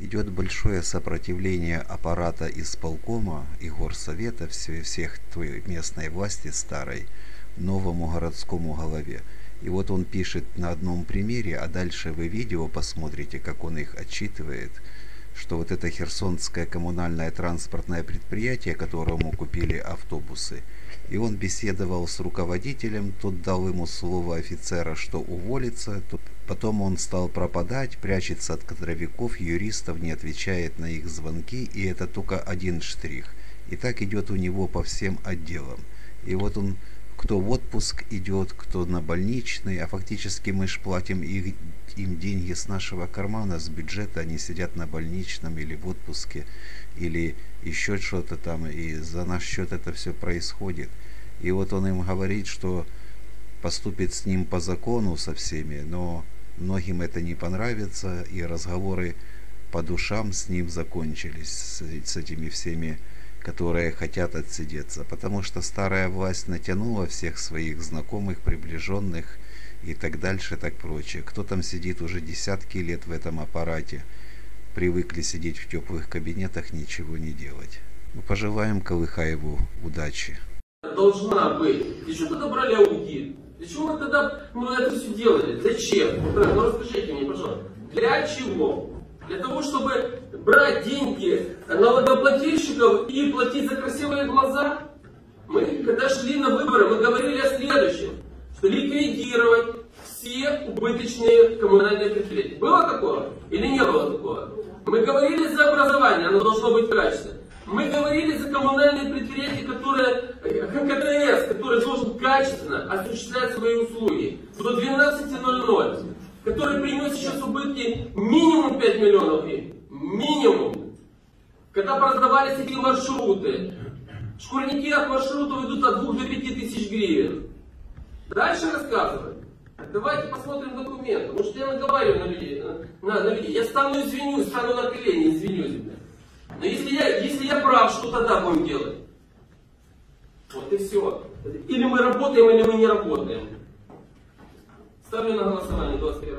идет большое сопротивление аппарата исполкома и горсовета всех той местной власти старой новому городскому голове. И вот он пишет на одном примере, а дальше вы видео посмотрите, как он их отчитывает, что вот это херсонское коммунальное транспортное предприятие, которому купили автобусы, и он беседовал с руководителем, тот дал ему слово офицера, что уволится, потом он стал пропадать, прячется от кадровиков, юристов, не отвечает на их звонки, и это только один штрих. И так идет у него по всем отделам. И вот он кто в отпуск идет, кто на больничный, а фактически мы же платим их, им деньги с нашего кармана, с бюджета, они сидят на больничном или в отпуске, или еще что-то там, и за наш счет это все происходит. И вот он им говорит, что поступит с ним по закону со всеми, но многим это не понравится, и разговоры по душам с ним закончились, с, с этими всеми которые хотят отсидеться, потому что старая власть натянула всех своих знакомых, приближенных и так дальше, так прочее. Кто там сидит уже десятки лет в этом аппарате, привыкли сидеть в теплых кабинетах, ничего не делать. Мы пожелаем Колыхаеву удачи. Должна быть. И что тогда брали аудит? Для чего мы тогда ну, это все делали? Зачем? Ну расскажите мне, пожалуйста. Для чего? Для того, чтобы брать деньги налогоплательщиков и платить за красивые глаза? Мы, когда шли на выборы, мы говорили о следующем, что ликвидировать все убыточные коммунальные предприятия. Было такое или не было такого? Мы говорили за образование, оно должно быть качественным. Мы говорили за коммунальные предприятия, которые, ХКТС, который должен качественно осуществлять свои услуги до 12.00 который принес сейчас убытки минимум 5 миллионов гривен. Минимум. Когда продавались эти маршруты, школьники от маршрутов идут от 2 до 5 тысяч гривен. Дальше рассказывать. Давайте посмотрим документы. Может я наговариваю на людей. На, на людей. Я стану извинюсь, стану на колени, извинюсь. Но если я, если я прав, что тогда будем делать? Вот и все. Или мы работаем, или мы не работаем. Ставлю на голосование 21.